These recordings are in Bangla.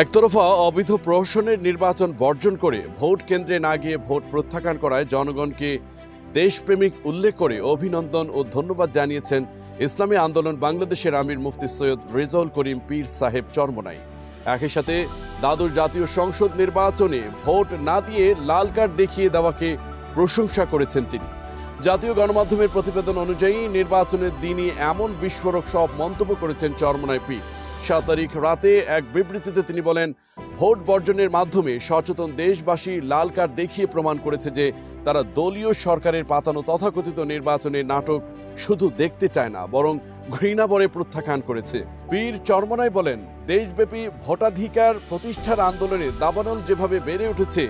একতরফা অবৈধ প্রহসনের নির্বাচন বর্জন করে ভোট কেন্দ্রে না গিয়ে ভোট প্রত্যাখ্যান করায় জনগণকে দেশপ্রেমিক উল্লেখ করে অভিনন্দন ও ধন্যবাদ জানিয়েছেন ইসলামী আন্দোলন বাংলাদেশের আমির মুফতি সৈয়দ রেজাউল করিম পীর সাহেব চরমনাই। একই সাথে দ্বাদশ জাতীয় সংসদ নির্বাচনে ভোট না দিয়ে লাল কার্ড দেখিয়ে দেওয়াকে প্রশংসা করেছেন তিনি। জাতীয় গণমাধ্যমের প্রতিবেদন অনুযায়ী নির্বাচনের দিনই এমন বিস্ফোরক সব মন্তব্য করেছেন চরমনাই পীর। সাত তারিখ রাতে এক বিবৃতিতে তিনি বলেন, ভোট বর্জনের মাধ্যমে সচেতন দেশবাসী লাল কার্ড দেখিয়ে প্রমাণ করেছে যে তারা দলীয় সরকারের পাতানো তথাকথিত নির্বাচনের নাটক শুধু দেখতে চায় না, বরং ঘৃণাবরে প্রত্যাখ্যান করেছে। পীর চরমনাই বলেন, দেশব্যাপী ভোটাধিকার প্রতিষ্ঠার আন্দোলনে দাবানল যেভাবে বেড়ে উঠেছে,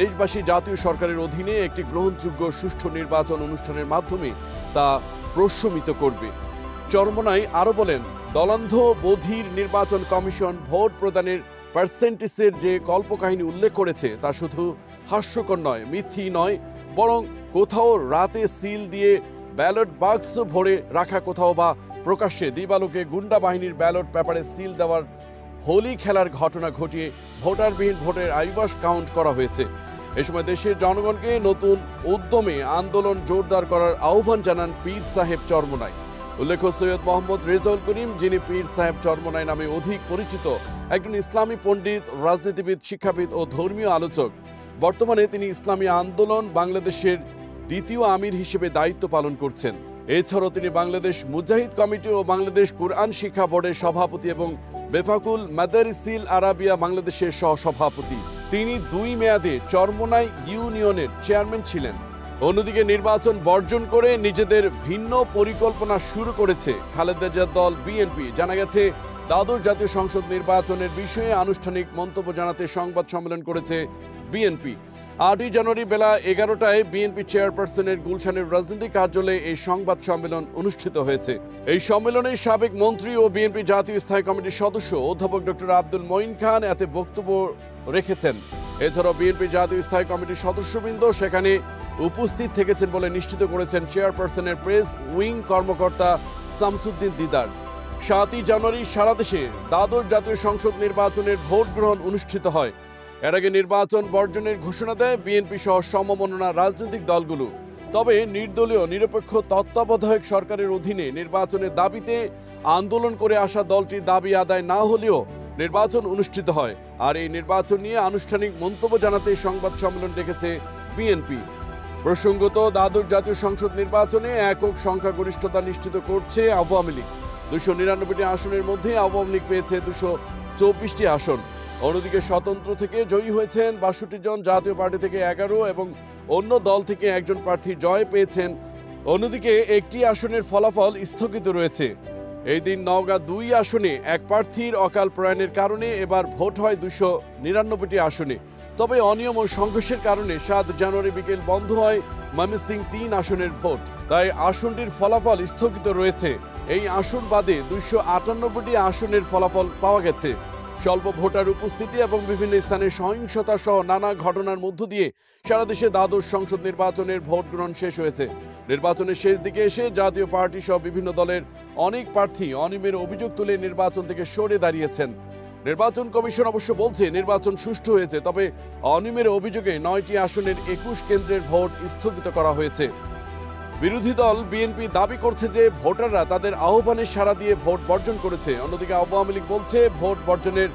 দেশবাসী জাতীয় সরকারের অধীনে একটি গ্রহণযোগ্য সুষ্ঠু নির্বাচন অনুষ্ঠানের মাধ্যমে তা প্রশমিত করবে। চরমনাই আরও বলেন দলান্ধ বধির নির্বাচন কমিশন ভোট প্রদানের পার্সেন্টেজের যে কল্পকাহিনী উল্লেখ করেছে, তা শুধু হাস্যকর নয়, মিথ্যি নয়, বরং কোথাও রাতে সিল দিয়ে ব্যালট বাক্স ভরে রাখা কোথাও বা প্রকাশ্যে দিবালোকে গুন্ডা বাহিনীর ব্যালট পেপারে সিল দেওয়ার হোলি খেলার ঘটনা ঘটিয়ে ভোটারবিহীন ভোটের আইবাস কাউন্ট করা হয়েছে। এ সময় দেশের জনগণকে নতুন উদ্যমে আন্দোলন জোরদার করার আহ্বান জানান পীর সাহেব চরমনাই। উল্লেখ্য, সৈয়দ মোহাম্মদ রেজাউল করিম, যিনি পীর সাহেব চরমনাই নামে অধিক পরিচিত একজন ইসলামী পণ্ডিত, রাজনীতিবিদ, শিক্ষাবিদ ও ধর্মীয় আলোচক। বর্তমানে তিনি ইসলামী আন্দোলন বাংলাদেশের দ্বিতীয় আমির হিসেবে দায়িত্ব পালন করছেন। এছাড়াও তিনি বাংলাদেশ মুজাহিদ কমিটি ও বাংলাদেশ কুরআন শিক্ষা বোর্ডের সভাপতি এবং বেফাকুল মাদারিসিল আরাবিয়া বাংলাদেশের সহসভাপতি। তিনি দুই মেয়াদে চরমনাই ইউনিয়নের চেয়ারম্যান ছিলেন। অন্যদিকে নির্বাচন বর্জন করে নিজেদের ভিন্ন পরিকল্পনা শুরু করেছে খালেদা জিয়ার দল বিএনপি। জানা গেছে, দ্বাদশ জাতীয় সংসদ নির্বাচনের বিষয়ে আনুষ্ঠানিক মন্তব্য জানাতে সংবাদ সম্মেলন করেছে বিএনপি। আটই জানুয়ারি বেলা এগারোটায় বিএনপি চেয়ারপারসনের গুলশানের রাজনৈতিক কার্যালয়ে এই সংবাদ সম্মেলন অনুষ্ঠিত হয়েছে। এই সম্মেলনে সাবেক মন্ত্রী ও বিএনপি জাতীয় স্থায়ী কমিটির সদস্য অধ্যাপক ডক্টর আব্দুল মঈন খান এতে বক্তব্য রেখেছেন। এছাড়াও বিএনপি জাতীয় স্থায়ী কমিটির সদস্যবৃন্দ সেখানে উপস্থিত থেকেছেন বলে নিশ্চিত করেছেন চেয়ারপারসনের প্রেস উইং কর্মকর্তা শামসুদ্দিন দিদার। সাতই জানুয়ারি সারা দেশে দ্বাদশ জাতীয় সংসদ নির্বাচনের ভোট গ্রহণ অনুষ্ঠিত হয়। এর আগে নির্বাচন বর্জনের ঘোষণা দেয় বিএনপি সহ সমমননা রাজনৈতিক দলগুলো। তবে নির্দলীয়, নিরপেক্ষ তত্ত্বাবধায়ক সরকারের অধীনে নির্বাচনের দাবিতে আন্দোলন করে আসা দলটির দাবি আদায় না হলেও নির্বাচন অনুষ্ঠিত হয়। আর এই নির্বাচন নিয়ে আনুষ্ঠানিক মন্তব্য জানাতে সংবাদ সম্মেলন ডেকেছে বিএনপি। প্রসঙ্গত দ্বাদশ জাতীয় সংসদ নির্বাচনে একক সংখ্যাগরিষ্ঠতা নিশ্চিত করছে আওয়ামী লীগ। দুশো নিরানব্বইটি আসনের মধ্যে আওয়ামী লীগ পেয়েছে দুশো চব্বিশটি আসন। অন্যদিকে স্বতন্ত্র থেকে জয়ী হয়েছেন বাষট্টি জন জাতীয় পার্টি থেকে এগারো এবং অন্য দল থেকে একজন প্রার্থী জয় পেয়েছেন। অন্যদিকে একটি আসনের ফলাফল স্থগিত রয়েছে। এই দিন নওগাঁ দুই আসনে এক প্রার্থীর অকাল প্রয়াণের কারণে এবার ভোট হয় দুশো নিরানব্বইটি আসনে। তবে অনিয়ম ও সংঘর্ষের কারণে সাত জানুয়ারি বিকেল বন্ধ হয় ময়মনসিং তিন আসনের ভোট। তাই আসনটির ফলাফল স্থগিত রয়েছে। এই আসন বাদে দুইশো আটানব্বইটি আসনের ফলাফল পাওয়া গেছে। স্বল্প ভোটার উপস্থিতি এবং বিভিন্ন স্থানে সহিংসতা সহ নানা ঘটনার মধ্য দিয়ে সারা দেশে দ্বাদশ সংসদ নির্বাচনের ভোট গ্রহণ শেষ হয়েছে। নির্বাচনের শেষ দিকে এসে জাতীয় পার্টি সহ বিভিন্ন দলের অনেক প্রার্থী অনিয়মের অভিযোগ তুলে নির্বাচন থেকে সরে দাঁড়িয়েছেন। নির্বাচন কমিশন অবশ্য বলছে, নির্বাচন সুষ্ঠু হয়েছে, তবে অনিয়মের অভিযোগে নয়টি আসনের একুশ কেন্দ্রের ভোট স্থগিত করা হয়েছে। বিরোধী দল বিএনপি দাবি করছে যে ভোটাররা তাদের আহ্বানে সাড়া দিয়ে ভোট বর্জন করেছে। অন্যদিকে আওয়ামী লীগ বলছে, ভোট বর্জনের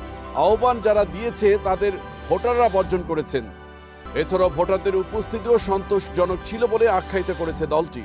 আহ্বান যারা দিয়েছে, তাদের ভোটাররা বর্জন করেছেন। এছাড়াও ভোটারদের উপস্থিতিও সন্তোষজনক ছিল বলে আখ্যায়িত করেছে দলটি।